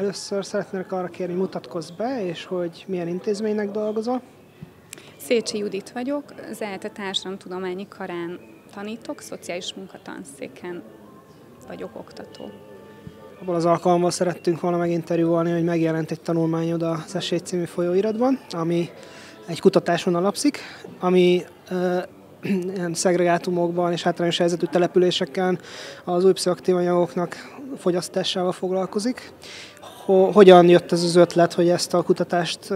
Először szeretnék arra kérni, mutatkozz be, és hogy milyen intézménynek dolgozol. Szécsi Judit vagyok, az ELTE Társadalomtudományi Karán tanítok, szociális munkatanszéken vagyok oktató. Abban az alkalommal szerettünk volna meginterjúolni, hogy megjelent egy tanulmányod az Esély című folyóiratban, ami egy kutatáson alapszik, ami ilyen szegregátumokban és hátrányos helyzetű településeken az új pszichoaktív anyagoknak fogyasztásával foglalkozik. Hogyan jött ez az ötlet, hogy ezt a kutatást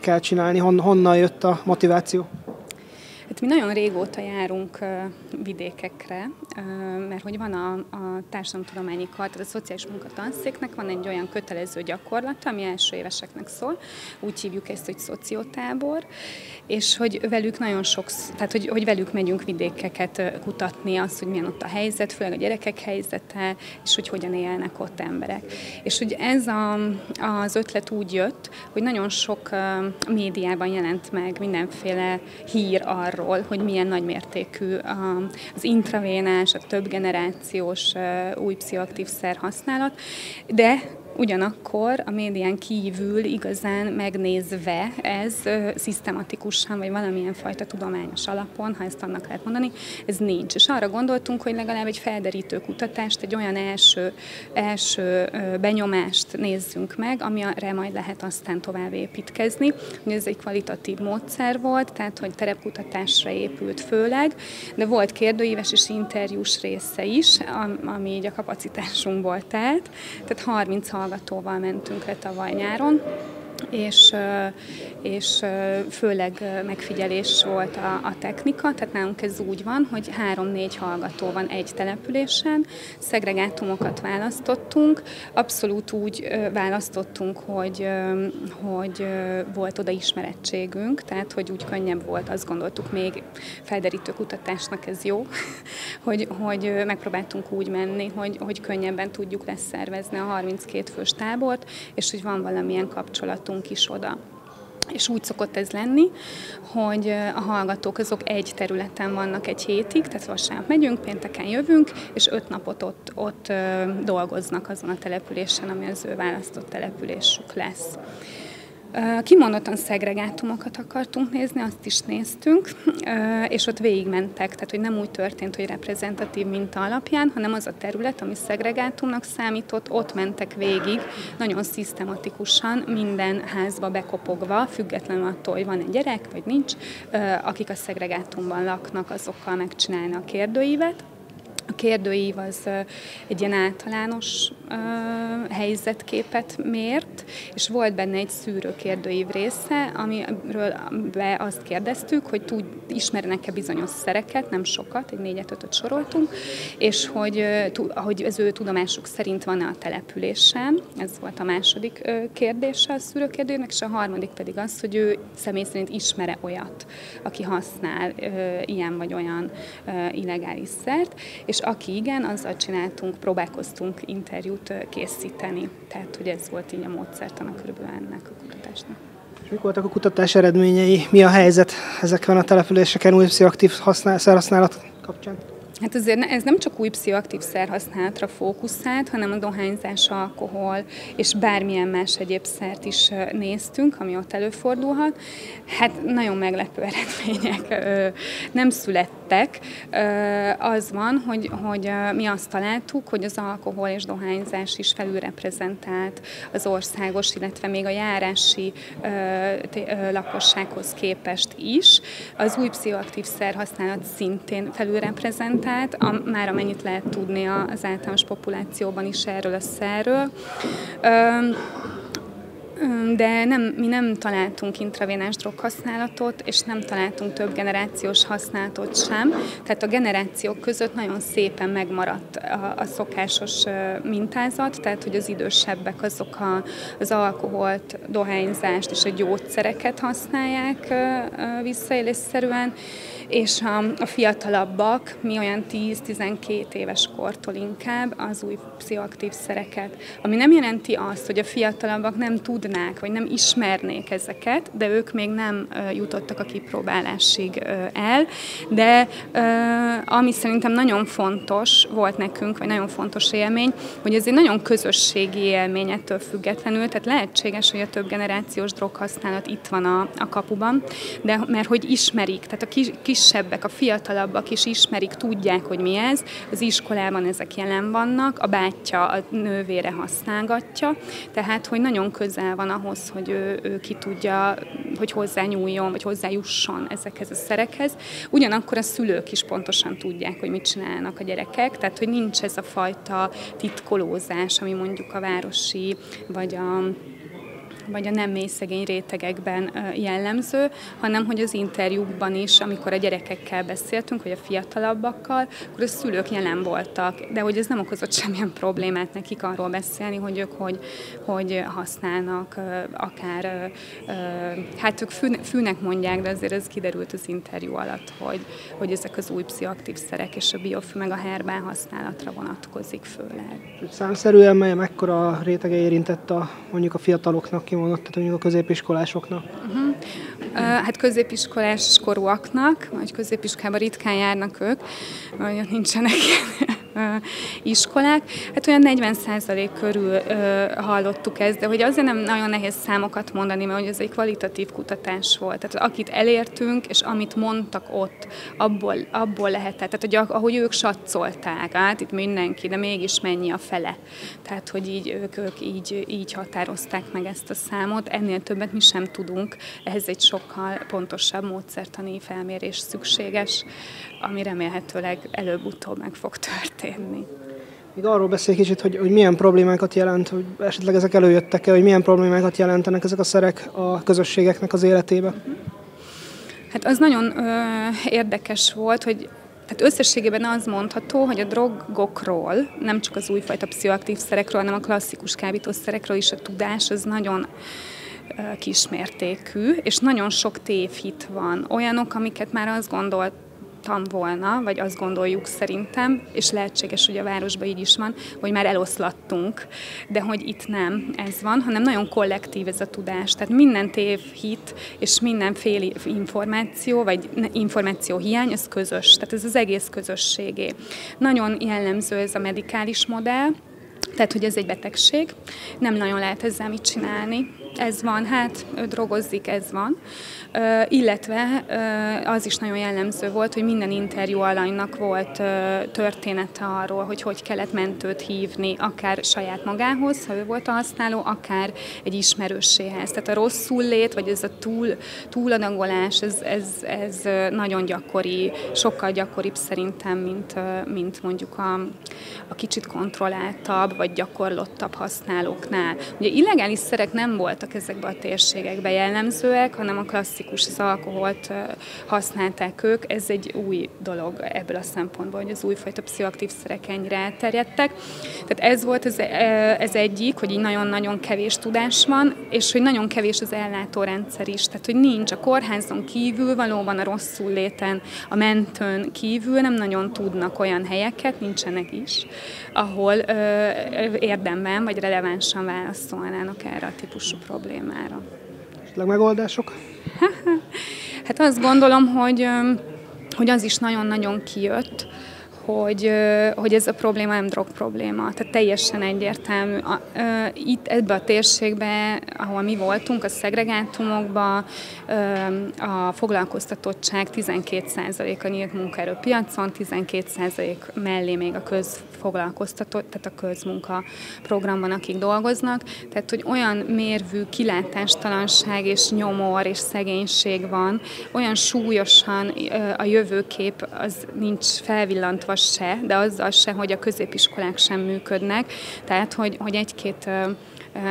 kell csinálni? Honnan jött a motiváció? Hát mi nagyon régóta járunk vidékekre, mert hogy van a, a társadalomtudományi kar, tehát a szociális munkatanszéknek van egy olyan kötelező gyakorlata, ami első éveseknek szól, úgy hívjuk ezt, hogy szociotábor, és hogy velük nagyon sok, tehát hogy, hogy velük megyünk vidékeket kutatni, azt, hogy milyen ott a helyzet, főleg a gyerekek helyzete, és hogy hogyan élnek ott emberek. És hogy ez a, az ötlet úgy jött, hogy nagyon sok médiában jelent meg mindenféle hír arról, arról, hogy milyen nagymértékű az intravénás, a több generációs új pszichoaktív szer használat, de Ugyanakkor a médián kívül igazán megnézve ez szisztematikusan, vagy valamilyen fajta tudományos alapon, ha ezt annak lehet mondani, ez nincs. És arra gondoltunk, hogy legalább egy felderítő kutatást, egy olyan első, első benyomást nézzünk meg, amire majd lehet aztán tovább építkezni. Ez egy kvalitatív módszer volt, tehát hogy terepkutatásra épült főleg, de volt kérdőíves és interjús része is, ami így a kapacitásunkból telt. Tehát 30 hallgatóval mentünk le tavaly nyáron, és, és főleg megfigyelés volt a, a technika, tehát nálunk ez úgy van, hogy három-négy hallgató van egy településen, szegregátumokat választottunk, abszolút úgy választottunk, hogy, hogy volt oda ismerettségünk, tehát hogy úgy könnyebb volt, azt gondoltuk még felderítő kutatásnak ez jó, hogy, hogy megpróbáltunk úgy menni, hogy, hogy könnyebben tudjuk leszervezni a 32 fős tábort, és hogy van valamilyen kapcsolat jutottunk is oda. És úgy szokott ez lenni, hogy a hallgatók azok egy területen vannak egy hétig, tehát vasárnap megyünk, pénteken jövünk, és öt napot ott, ott dolgoznak azon a településen, ami az ő választott településük lesz. Kimondottan szegregátumokat akartunk nézni, azt is néztünk, és ott végigmentek, tehát hogy nem úgy történt, hogy reprezentatív minta alapján, hanem az a terület, ami szegregátumnak számított, ott mentek végig, nagyon szisztematikusan, minden házba bekopogva, függetlenül attól, hogy van egy gyerek, vagy nincs, akik a szegregátumban laknak, azokkal megcsinálni a kérdőívet, a kérdőív az egy ilyen általános helyzetképet mért, és volt benne egy szűrő kérdőív része, amiről be azt kérdeztük, hogy tud, ismernek-e bizonyos szereket, nem sokat, egy négyet, ötöt soroltunk, és hogy, hogy az ő tudomásuk szerint van-e a településen, ez volt a második kérdése a szűrőkérdőjének, és a harmadik pedig az, hogy ő személy szerint ismere olyat, aki használ ilyen vagy olyan illegális szert, és aki igen, azzal csináltunk, próbálkoztunk interjút készíteni. Tehát, hogy ez volt így a módszertana körülbelül ennek a kutatásnak. És mik voltak a kutatás eredményei? Mi a helyzet ezeken a településeken új pszichoaktív használ, kapcsán? Hát azért ez nem csak új pszichoaktív szerhasználatra fókuszált, hanem a dohányzás, alkohol és bármilyen más egyéb szert is néztünk, ami ott előfordulhat. Hát nagyon meglepő eredmények nem születtek. Az van, hogy, hogy mi azt találtuk, hogy az alkohol és dohányzás is felülreprezentált az országos, illetve még a járási lakossághoz képest is. Az új pszichoaktív szerhasználat szintén felülreprezentált, tehát a, már amennyit lehet tudni az általános populációban is erről a szerről. De nem, mi nem találtunk intravénás droghasználatot, és nem találtunk több generációs használatot sem. Tehát a generációk között nagyon szépen megmaradt a, a szokásos mintázat, tehát hogy az idősebbek azok a, az alkoholt, dohányzást és a gyógyszereket használják visszaélésszerűen, és a, a fiatalabbak, mi olyan 10-12 éves kortól inkább az új pszichoaktív szereket, ami nem jelenti azt, hogy a fiatalabbak nem tudnak tudnák, vagy nem ismernék ezeket, de ők még nem jutottak a kipróbálásig el. De ami szerintem nagyon fontos volt nekünk, vagy nagyon fontos élmény, hogy ez egy nagyon közösségi élmény ettől függetlenül, tehát lehetséges, hogy a több generációs droghasználat itt van a, a kapuban, de mert hogy ismerik, tehát a kis, kisebbek, a fiatalabbak is ismerik, tudják, hogy mi ez, az iskolában ezek jelen vannak, a bátyja, a nővére használgatja, tehát hogy nagyon közel van ahhoz, hogy ő, ő ki tudja, hogy hozzányúljon, vagy hozzájusson ezekhez a szerekhez. Ugyanakkor a szülők is pontosan tudják, hogy mit csinálnak a gyerekek, tehát hogy nincs ez a fajta titkolózás, ami mondjuk a városi, vagy a vagy a nem mély szegény rétegekben jellemző, hanem hogy az interjúkban is, amikor a gyerekekkel beszéltünk, vagy a fiatalabbakkal, akkor a szülők jelen voltak, de hogy ez nem okozott semmilyen problémát nekik arról beszélni, hogy ők hogy, hogy használnak akár, hát ők fűnek mondják, de azért ez kiderült az interjú alatt, hogy, hogy ezek az új pszichoaktív szerek és a biofű meg a herbán használatra vonatkozik főleg. Számszerűen mekkora rétege érintett a, mondjuk a fiataloknak, ki kimondott, tehát mondjuk a középiskolásoknak? Uh-huh. Uh, hát középiskolás korúaknak, vagy középiskolában ritkán járnak ők, vagy nincsenek iskolák. Hát olyan 40% körül hallottuk ezt, de hogy azért nem nagyon nehéz számokat mondani, mert hogy ez egy kvalitatív kutatás volt. Tehát akit elértünk, és amit mondtak ott, abból, abból lehetett, tehát hogy ahogy ők satszolták, át itt mindenki, de mégis mennyi a fele. Tehát, hogy így ők, ők így, így határozták meg ezt a számot, ennél többet mi sem tudunk, ehhez egy sokkal pontosabb módszertani felmérés szükséges, ami remélhetőleg előbb-utóbb meg fog történni. Még arról beszél kicsit, hogy, hogy milyen problémákat jelent, hogy esetleg ezek előjöttek-e, hogy milyen problémákat jelentenek ezek a szerek a közösségeknek az életébe. Hát az nagyon ö, érdekes volt, hogy tehát összességében az mondható, hogy a drogokról, nem csak az újfajta pszichoaktív szerekről, hanem a klasszikus kábítószerekről is a tudás az nagyon kismértékű, és nagyon sok tévhit van. Olyanok, amiket már azt gondolt, gondoltam volna, vagy azt gondoljuk szerintem, és lehetséges, hogy a városban így is van, hogy már eloszlattunk, de hogy itt nem ez van, hanem nagyon kollektív ez a tudás. Tehát minden tévhit és mindenféle információ, vagy információ hiány, az közös. Tehát ez az egész közösségé. Nagyon jellemző ez a medikális modell, tehát, hogy ez egy betegség, nem nagyon lehet ezzel mit csinálni. Ez van, hát ő drogozik, ez van illetve az is nagyon jellemző volt, hogy minden interjú alanynak volt története arról, hogy hogy kellett mentőt hívni, akár saját magához, ha ő volt a használó, akár egy ismerőséhez. Tehát a rosszul lét, vagy ez a túl, túladagolás, ez, ez, ez nagyon gyakori, sokkal gyakoribb szerintem, mint, mint mondjuk a, a kicsit kontrolláltabb, vagy gyakorlottabb használóknál. Ugye illegális szerek nem voltak ezekben a térségekben jellemzőek, hanem a klassz klasszikus az alkoholt használták ők, ez egy új dolog ebből a szempontból, hogy az újfajta pszichoaktív szerek ennyire elterjedtek. Tehát ez volt ez, ez egyik, hogy így nagyon-nagyon kevés tudás van, és hogy nagyon kevés az ellátórendszer is, tehát hogy nincs a kórházon kívül, valóban a rosszul léten, a mentőn kívül nem nagyon tudnak olyan helyeket, nincsenek is, ahol ö, érdemben vagy relevánsan válaszolnának erre a típusú problémára. Megoldások? hát azt gondolom, hogy, hogy az is nagyon-nagyon kijött, hogy, hogy ez a probléma nem drog probléma, tehát teljesen egyértelmű. Itt ebbe a térségbe, ahol mi voltunk, a szegregátumokban a foglalkoztatottság 12%-a nyílt munkaerőpiacon, 12% mellé még a közfoglalkoztatott, tehát a közmunka programban, akik dolgoznak. Tehát, hogy olyan mérvű kilátástalanság és nyomor és szegénység van, olyan súlyosan a jövőkép az nincs felvillantva se, de azzal se, hogy a középiskolák sem működnek. Tehát, hogy, hogy egy-két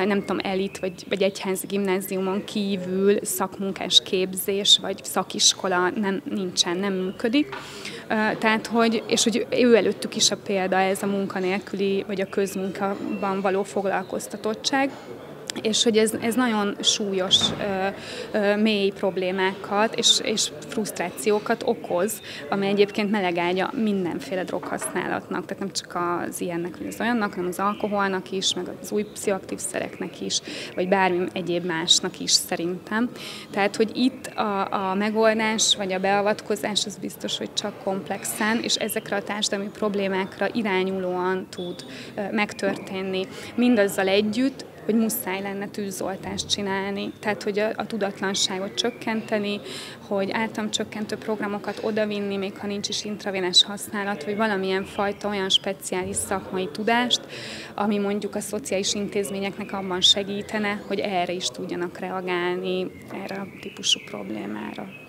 nem tudom, elit vagy, vagy egyházi gimnáziumon kívül szakmunkás képzés vagy szakiskola nem, nincsen, nem működik. Tehát, hogy, és hogy ő előttük is a példa ez a munkanélküli vagy a közmunkában való foglalkoztatottság, és hogy ez, ez nagyon súlyos, ö, ö, mély problémákat és, és frusztrációkat okoz, ami egyébként melegágya mindenféle droghasználatnak, tehát nem csak az ilyennek, vagy az olyannak, hanem az alkoholnak is, meg az új pszichoaktív szereknek is, vagy bármi egyéb másnak is szerintem. Tehát, hogy itt a, a megoldás, vagy a beavatkozás az biztos, hogy csak komplexen, és ezekre a társadalmi problémákra irányulóan tud megtörténni. Mindazzal együtt, hogy muszáj lenne tűzoltást csinálni, tehát hogy a, a tudatlanságot csökkenteni, hogy csökkentő programokat odavinni, még ha nincs is intravénes használat, vagy valamilyen fajta olyan speciális szakmai tudást, ami mondjuk a szociális intézményeknek abban segítene, hogy erre is tudjanak reagálni, erre a típusú problémára.